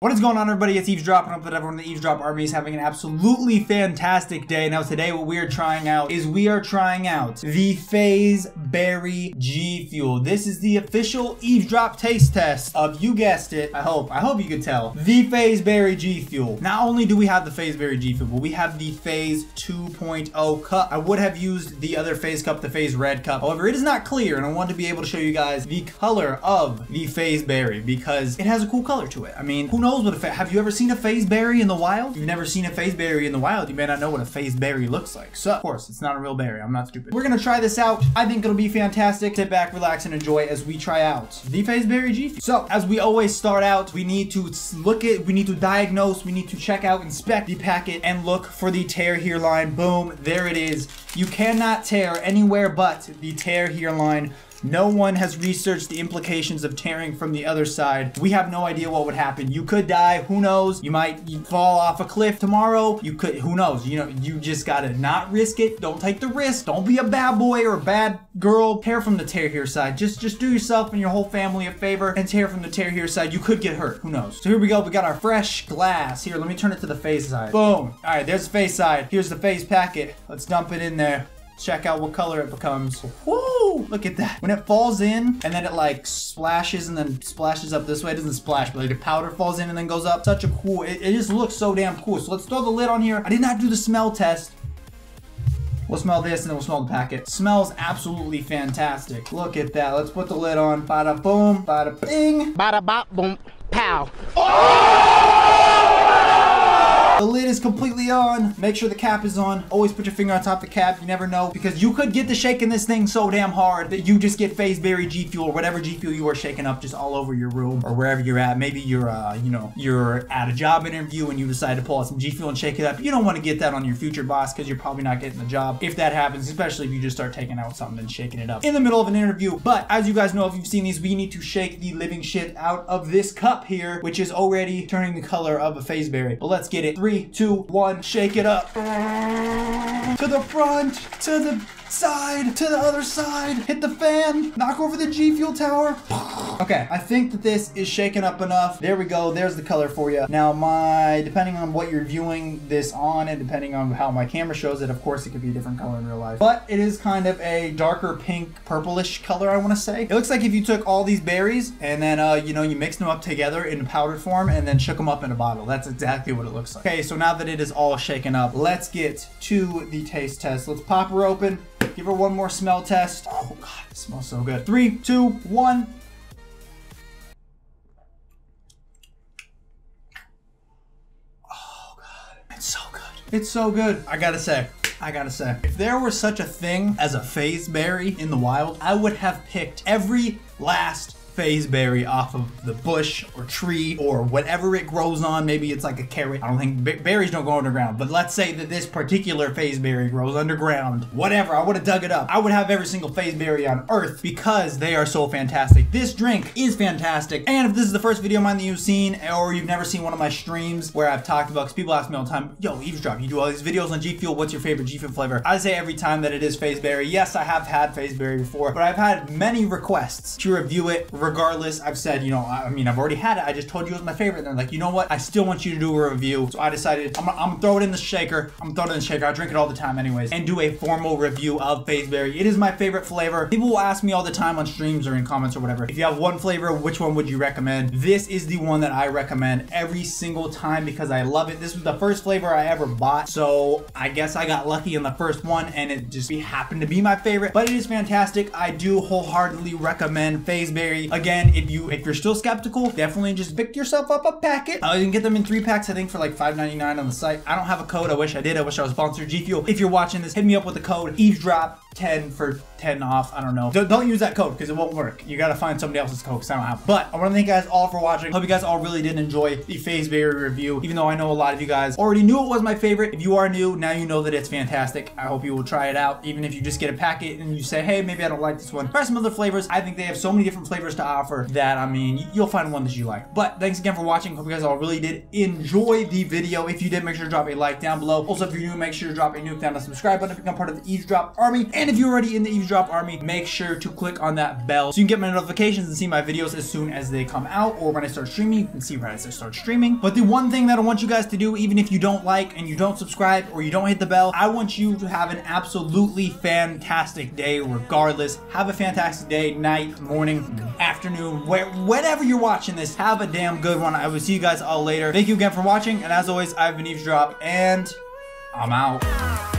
What is going on everybody? It's Eavesdrop and I hope that everyone in the Eavesdrop Army is having an absolutely fantastic day. Now today what we are trying out is we are trying out the FaZeberry G Fuel. This is the official Eavesdrop taste test of, you guessed it, I hope, I hope you could tell, the FaZeberry G Fuel. Not only do we have the FaZeberry G Fuel, but we have the FaZe 2.0 cup. I would have used the other FaZe cup, the FaZe Red cup. However, it is not clear and I want to be able to show you guys the color of the FaZeberry because it has a cool color to it. I mean, who knows knows what a have you ever seen a FaZeberry in the wild? If you've never seen a FaZeberry in the wild, you may not know what a FaZeberry looks like. So, of course, it's not a real berry. I'm not stupid. We're gonna try this out. I think it'll be fantastic. Sit back, relax, and enjoy as we try out the FaZeberry G. So, as we always start out, we need to look at, we need to diagnose, we need to check out, inspect the packet, and look for the tear here line. Boom, there it is. You cannot tear anywhere but the tear here line no one has researched the implications of tearing from the other side. We have no idea what would happen. You could die. Who knows? You might fall off a cliff tomorrow. You could, who knows? You know, you just gotta not risk it. Don't take the risk. Don't be a bad boy or a bad girl. Tear from the tear here side. Just, just do yourself and your whole family a favor and tear from the tear here side. You could get hurt. Who knows? So here we go. We got our fresh glass. Here, let me turn it to the FaZe side. Boom. All right, there's the FaZe side. Here's the FaZe packet. Let's dump it in there check out what color it becomes. Woo! Look at that. When it falls in and then it like splashes and then splashes up this way, it doesn't splash, but like the powder falls in and then goes up. Such a cool, it, it just looks so damn cool. So let's throw the lid on here. I did not do the smell test. We'll smell this and then we'll smell the packet. Smells absolutely fantastic. Look at that. Let's put the lid on. Bada boom, bada bing. Bada bop boom, pow. Oh! The on. Make sure the cap is on. Always put your finger on top of the cap. You never know because you could get to shaking this thing so damn hard that you just get FaZeberry G Fuel or whatever G Fuel you are shaking up just all over your room or wherever you're at. Maybe you're, uh, you know, you're at a job interview and you decide to pull out some G Fuel and shake it up. You don't want to get that on your future boss because you're probably not getting the job if that happens, especially if you just start taking out something and shaking it up in the middle of an interview. But as you guys know, if you've seen these, we need to shake the living shit out of this cup here, which is already turning the color of a FaZeberry. But let's get it. Three, two, one, shake it up. To the front, to the side, to the other side, hit the fan, knock over the G Fuel tower. Okay, I think that this is shaken up enough. There we go, there's the color for you. Now my, depending on what you're viewing this on and depending on how my camera shows it, of course it could be a different color in real life. But it is kind of a darker pink, purplish color, I wanna say. It looks like if you took all these berries and then, uh, you know, you mixed them up together in powdered form and then shook them up in a bottle. That's exactly what it looks like. Okay, so now that it is all shaken up, let's get to the taste test. Let's pop her open. Give her one more smell test. Oh God, it smells so good. Three, two, one. Oh God, it's so good. It's so good. I gotta say, I gotta say, if there were such a thing as a FaZe berry in the wild, I would have picked every last FaZe berry off of the bush or tree or whatever it grows on. Maybe it's like a carrot. I don't think berries don't go underground, but let's say that this particular FaZe berry grows underground. Whatever, I would have dug it up. I would have every single FaZe berry on earth because they are so fantastic. This drink is fantastic. And if this is the first video of mine that you've seen or you've never seen one of my streams where I've talked about, because people ask me all the time, yo, Eavesdrop, you do all these videos on G Fuel, what's your favorite G Fuel flavor? I say every time that it is FaZe berry. Yes, I have had FaZe berry before, but I've had many requests to review it regardless, I've said, you know, I mean, I've already had it. I just told you it was my favorite. And they're like, you know what? I still want you to do a review. So I decided I'm, I'm gonna throw it in the shaker. I'm gonna throw it in the shaker. I drink it all the time anyways. And do a formal review of FaZe Berry. It is my favorite flavor. People will ask me all the time on streams or in comments or whatever. If you have one flavor, which one would you recommend? This is the one that I recommend every single time because I love it. This was the first flavor I ever bought. So I guess I got lucky in the first one and it just happened to be my favorite. But it is fantastic. I do wholeheartedly recommend FaZe Berry. Again, if you if you're still skeptical, definitely just pick yourself up a packet. Uh, you can get them in three packs, I think, for like $5.99 on the site. I don't have a code. I wish I did. I wish I was sponsored G Fuel. If you're watching this, hit me up with the code eavesdrop 10 for 10 off. I don't know. Don't, don't use that code because it won't work. You got to find somebody else's code because I don't have. But I want to thank you guys all for watching. Hope you guys all really did enjoy the FaZe Berry review, even though I know a lot of you guys already knew it was my favorite. If you are new, now you know that it's fantastic. I hope you will try it out. Even if you just get a packet and you say, hey, maybe I don't like this one. Try some other flavors. I think they have so many different flavors to offer that, I mean, you'll find one that you like. But thanks again for watching. Hope you guys all really did enjoy the video. If you did, make sure to drop a like down below. Also, if you're new, make sure to drop a new down the subscribe button to become part of the Eavesdrop Army. And And if you're already in the Eavesdrop Army, make sure to click on that bell so you can get my notifications and see my videos as soon as they come out or when I start streaming, you can see right as I start streaming. But the one thing that I want you guys to do, even if you don't like and you don't subscribe or you don't hit the bell, I want you to have an absolutely fantastic day regardless. Have a fantastic day, night, morning, afternoon, where, whenever you're watching this, have a damn good one. I will see you guys all later. Thank you again for watching, and as always, I've been Eavesdrop, and I'm out.